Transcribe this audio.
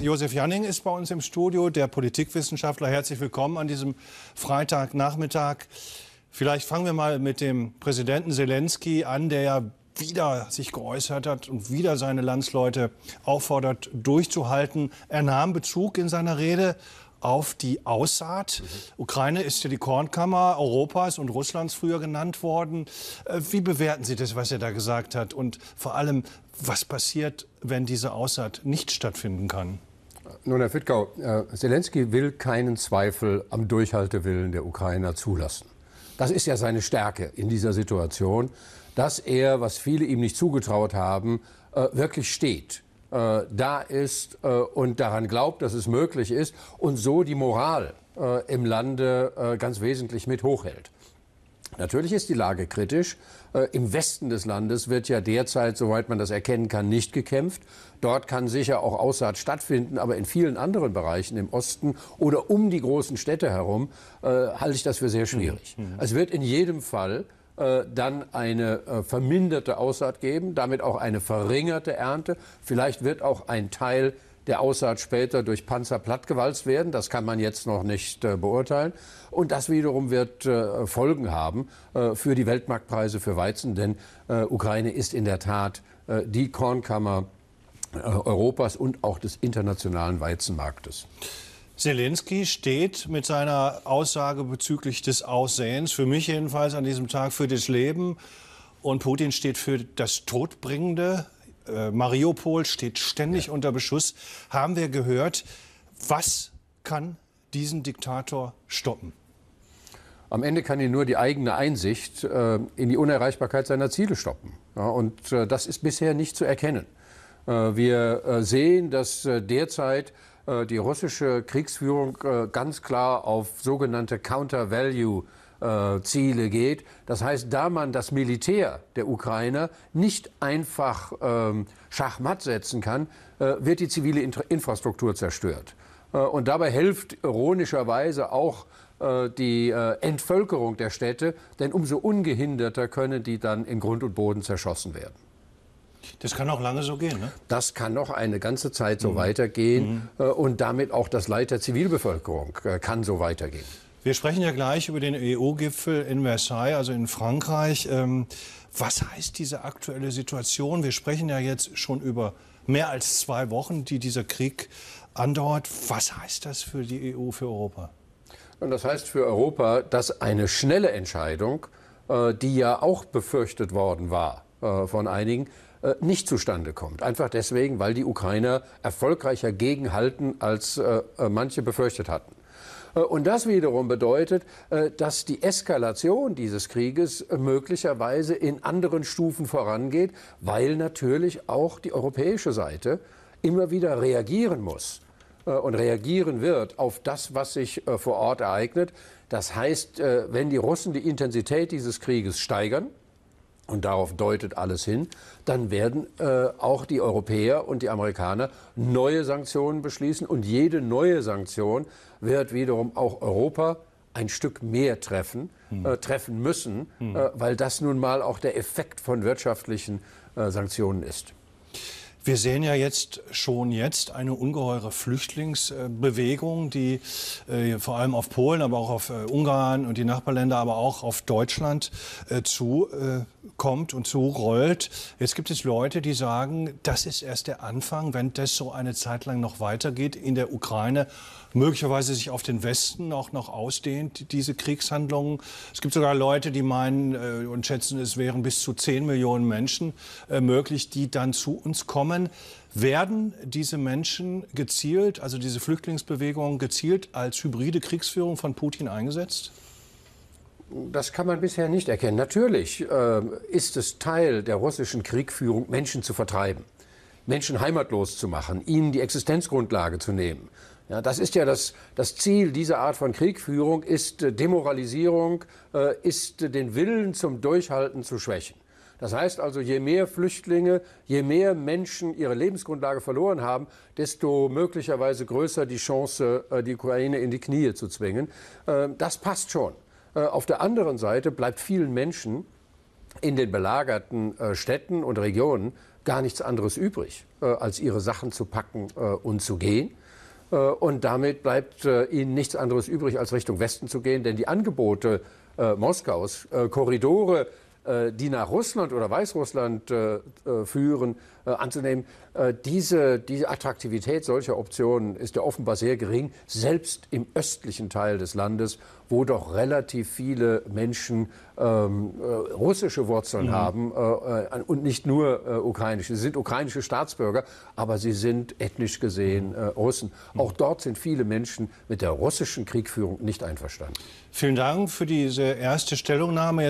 Josef Janning ist bei uns im Studio, der Politikwissenschaftler. Herzlich willkommen an diesem Freitagnachmittag. Vielleicht fangen wir mal mit dem Präsidenten Zelensky an, der ja wieder sich geäußert hat und wieder seine Landsleute auffordert, durchzuhalten. Er nahm Bezug in seiner Rede auf die Aussaat. Mhm. Ukraine ist ja die Kornkammer Europas und Russlands früher genannt worden. Äh, wie bewerten Sie das, was er da gesagt hat? Und vor allem, was passiert, wenn diese Aussaat nicht stattfinden kann? Nun, Herr Fittgau, äh, Zelensky will keinen Zweifel am Durchhaltewillen der Ukrainer zulassen. Das ist ja seine Stärke in dieser Situation, dass er, was viele ihm nicht zugetraut haben, äh, wirklich steht äh, da ist äh, und daran glaubt, dass es möglich ist und so die Moral äh, im Lande äh, ganz wesentlich mit hochhält. Natürlich ist die Lage kritisch. Äh, Im Westen des Landes wird ja derzeit, soweit man das erkennen kann, nicht gekämpft. Dort kann sicher auch Aussaat stattfinden, aber in vielen anderen Bereichen im Osten oder um die großen Städte herum äh, halte ich das für sehr schwierig. Mhm. Es wird in jedem Fall äh, dann eine äh, verminderte Aussaat geben, damit auch eine verringerte Ernte. Vielleicht wird auch ein Teil der Aussaat später durch Panzer plattgewalzt werden. Das kann man jetzt noch nicht äh, beurteilen. Und das wiederum wird äh, Folgen haben äh, für die Weltmarktpreise für Weizen, denn äh, Ukraine ist in der Tat die Kornkammer Europas und auch des internationalen Weizenmarktes. Zelensky steht mit seiner Aussage bezüglich des Aussehens, für mich jedenfalls an diesem Tag, für das Leben. Und Putin steht für das Todbringende. Äh, Mariupol steht ständig ja. unter Beschuss. Haben wir gehört, was kann diesen Diktator stoppen? Am Ende kann ihn nur die eigene Einsicht äh, in die Unerreichbarkeit seiner Ziele stoppen. Ja, und äh, das ist bisher nicht zu erkennen. Äh, wir äh, sehen, dass derzeit die russische Kriegsführung ganz klar auf sogenannte Counter-Value äh, Ziele geht. Das heißt, da man das Militär der Ukrainer nicht einfach ähm, schachmatt setzen kann, wird die zivile Infrastruktur zerstört. und dabei hilft ironischerweise auch die Entvölkerung der Städte, denn umso ungehinderter können die dann in Grund und Boden zerschossen werden. Das kann auch lange so gehen, ne? Das kann noch eine ganze Zeit so mhm. weitergehen mhm. Äh, und damit auch das Leid der Zivilbevölkerung äh, kann so weitergehen. Wir sprechen ja gleich über den EU-Gipfel in Versailles, also in Frankreich. Ähm, was heißt diese aktuelle Situation? Wir sprechen ja jetzt schon über mehr als zwei Wochen, die dieser Krieg andauert. Was heißt das für die EU, für Europa? Und das heißt für Europa, dass eine schnelle Entscheidung, äh, die ja auch befürchtet worden war von einigen, äh, nicht zustande kommt. Einfach deswegen, weil die Ukrainer erfolgreicher gegenhalten, als äh, äh, manche befürchtet hatten. Und das wiederum bedeutet, dass die Eskalation dieses Krieges möglicherweise in anderen Stufen vorangeht, weil natürlich auch die europäische Seite immer wieder reagieren muss und reagieren wird auf das, was sich vor Ort ereignet. Das heißt, wenn die Russen die Intensität dieses Krieges steigern, und darauf deutet alles hin, dann werden äh, auch die Europäer und die Amerikaner neue Sanktionen beschließen. Und jede neue Sanktion wird wiederum auch Europa ein Stück mehr treffen, hm. äh, treffen müssen, hm. äh, weil das nun mal auch der Effekt von wirtschaftlichen äh, Sanktionen ist. Wir sehen ja jetzt schon jetzt eine ungeheure Flüchtlingsbewegung, die äh, vor allem auf Polen, aber auch auf äh, Ungarn und die Nachbarländer, aber auch auf Deutschland äh, zukommt und zurollt. Jetzt gibt es Leute, die sagen, das ist erst der Anfang, wenn das so eine Zeit lang noch weitergeht in der Ukraine, möglicherweise sich auf den Westen auch noch ausdehnt, diese Kriegshandlungen. Es gibt sogar Leute, die meinen äh, und schätzen, es wären bis zu 10 Millionen Menschen äh, möglich, die dann zu uns kommen. Rahmen werden diese Menschen gezielt, also diese Flüchtlingsbewegungen gezielt als hybride Kriegsführung von Putin eingesetzt? Das kann man bisher nicht erkennen. Natürlich äh, ist es Teil der russischen Kriegführung, Menschen zu vertreiben, Menschen heimatlos zu machen, ihnen die Existenzgrundlage zu nehmen. Ja, das ist ja das, das Ziel dieser Art von Kriegführung, ist äh, Demoralisierung, äh, ist äh, den Willen zum Durchhalten zu schwächen. Das heißt also, je mehr Flüchtlinge, je mehr Menschen ihre Lebensgrundlage verloren haben, desto möglicherweise größer die Chance, äh, die Ukraine in die Knie zu zwingen. Ähm, das passt schon. Äh, auf der anderen Seite bleibt vielen Menschen in den belagerten äh, Städten und Regionen gar nichts anderes übrig, als ihre Sachen zu packen und zu gehen. Und damit bleibt ihnen nichts anderes übrig, als Richtung Westen zu gehen, denn die Angebote Moskaus, Korridore, die nach Russland oder Weißrussland führen, anzunehmen, diese, diese Attraktivität solcher Optionen ist ja offenbar sehr gering, selbst im östlichen Teil des Landes, wo doch relativ viele Menschen ähm, russische Wurzeln mhm. haben äh, und nicht nur äh, ukrainische. Sie sind ukrainische Staatsbürger, aber sie sind ethnisch gesehen äh, Russen. Mhm. Auch dort sind viele Menschen mit der russischen Kriegführung nicht einverstanden. Vielen Dank für diese erste Stellungnahme.